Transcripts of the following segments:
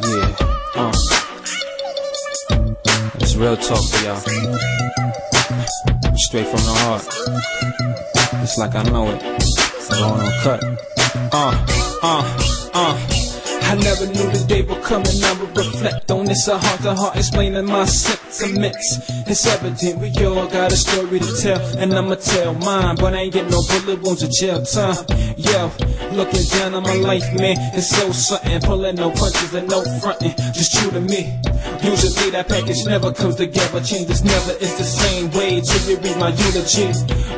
Yeah, uh. It's real talk for y'all. Straight from the heart. It's like I know it. Going on cut. Uh, uh, uh. I never knew the day would come and I would reflect on this. A heart to heart explaining my sentiments. It's evident we all got a story to tell, and I'ma tell mine. But I ain't get no bullet wounds or jail time. Yo, looking down on my life, man, it's so something. Pulling no punches and no fronting, just true to me. Usually that package never comes together. Changes never is the same way till you read my eulogy.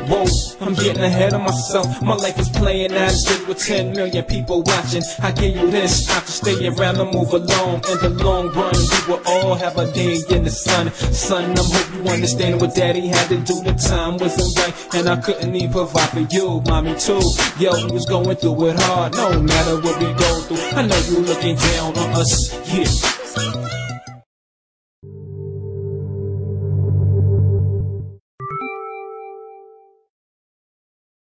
Whoa, I'm getting ahead of myself. My life is playing out instead with 10 million people watching. I give you this, I to stay around and move along. In the long run, we will all have a day in the sun. Son, I'm hope you understand what daddy had to do. The time wasn't right, and I couldn't even provide for you, mommy too. Yo, we was going through it hard, no matter what we go through. I know you looking down on us, yeah.